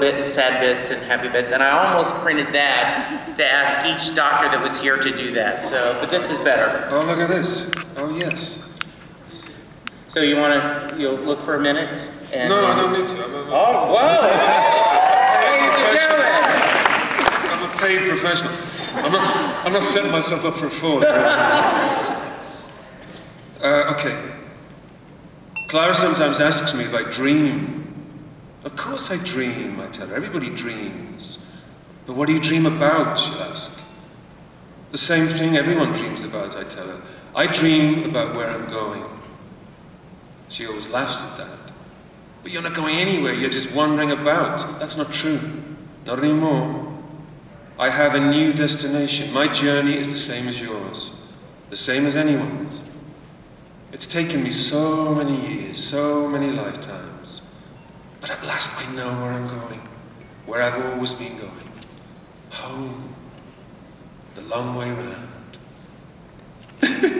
bit, and sad bits and happy bits, and I almost printed that to ask each doctor that was here to do that. So, but this is better. Oh, look at this. Oh, yes. So you want to, you'll look for a minute? And No, I don't need to. Oh, whoa! Ladies and gentlemen! I'm a paid professional. I'm not, I'm not setting myself up for a fall. uh, okay. Clara sometimes asks me if I dream. Of course I dream, I tell her. Everybody dreams. But what do you dream about, she'll ask. The same thing everyone dreams about, I tell her. I dream about where I'm going. She always laughs at that. But you're not going anywhere, you're just wandering about. That's not true. Not anymore. I have a new destination. My journey is the same as yours, the same as anyone's. It's taken me so many years, so many lifetimes. But at last I know where I'm going, where I've always been going. Home. The long way round.